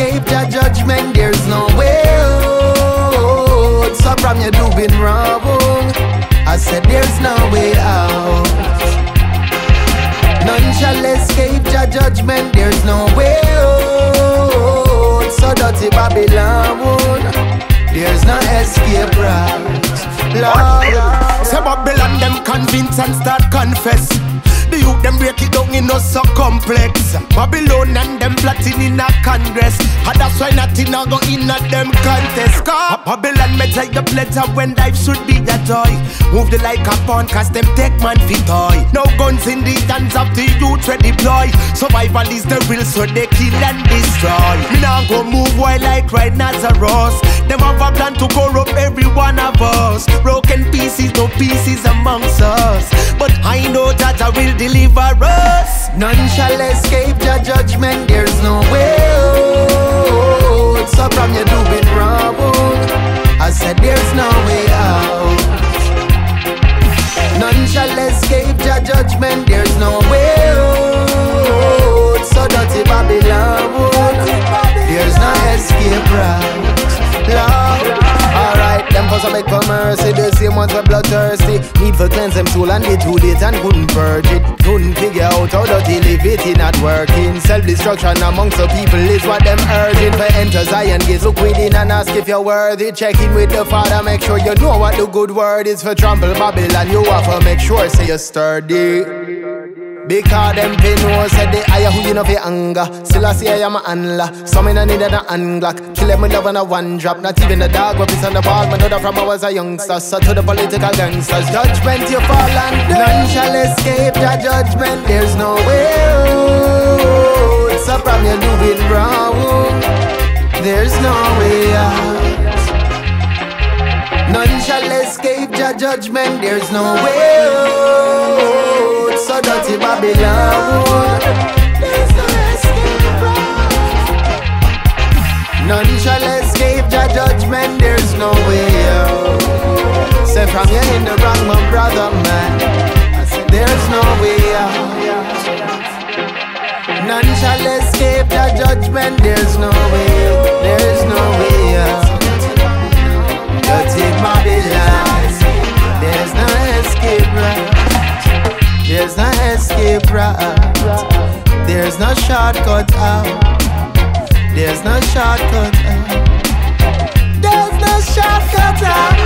escape your judgment, there's no way out. So from you doing wrong, I said there's no way out. None shall escape your judgment, there's no way out. So dirty Babylon, there's no escape route. Lord, convince and start confess. The youth them break it down in no so complex. Babylon and them plotting in a congress. And that's why nothing a go in a them contest. Cause Babylon me take the pleasure when life should be a joy. Move the like a pawn cause them take man fi toy. No guns in the hands of the youth we deploy. Survival is the real so they kill and destroy. Me now go move while like right Nazareth. Them have a plan to corrupt every one of us. No pieces amongst us. But I know that I will deliver us. none shall escape your judgment. There's no way out. So from you doing wrong, I said there's no way out. None shall escape your judgment. There's no way bloodthirsty. Need for cleanse them soul and they do it and couldn't purge it. Couldn't figure out how dirty live it not working. Self destruction amongst the people is what them urging. For enter Zion gates, look within and ask if you're worthy. Check in with the Father, make sure you know what the good word is for trample Babylon. You have to make sure say you're sturdy. Because them pay no said they hire who you know fi anger. Still I say I am a handler. Some in a need an unglock. Kill them with love on a one drop. Not even the dog what is on the ball. Know that from I was a youngster. So to the political gangsters, judgment you fall under. None shall escape that judgment. There's no way out. So from you doing wrong, there's no way out. None shall escape your judgment. There's no way out. So dirty Babylon. No way out. Say from you in the wrong, my brother, man. I said there's no way out. None shall escape your judgment. There's no way. There's no way out. Dirty Babylon. There's no escape route. There's no escape route. There's no shortcut out. There's no shortcut out. Out.